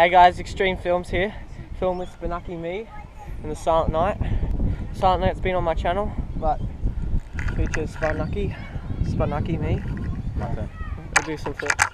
Hey guys, Extreme Films here. Film with Spunky me and the Silent Knight. Silent Knight's been on my channel, but features Spunky, Spunky me. Okay. We'll do some flips.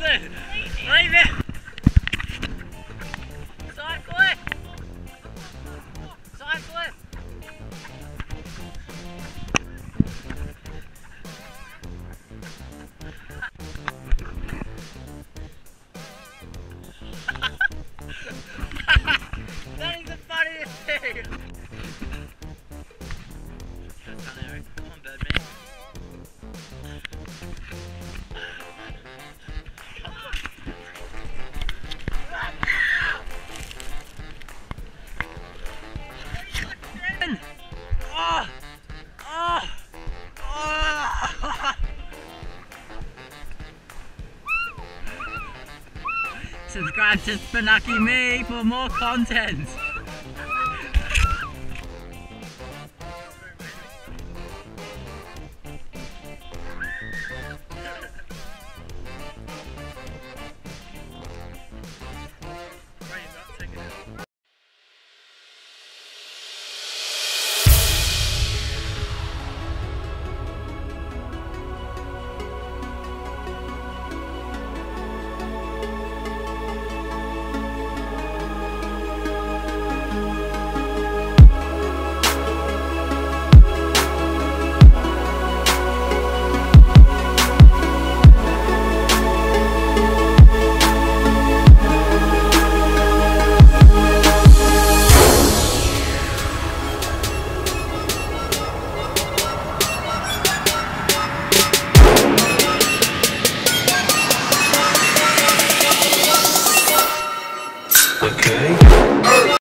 It! Leave him! Side flip! Side flip! Subscribe to Spunky Me for more content.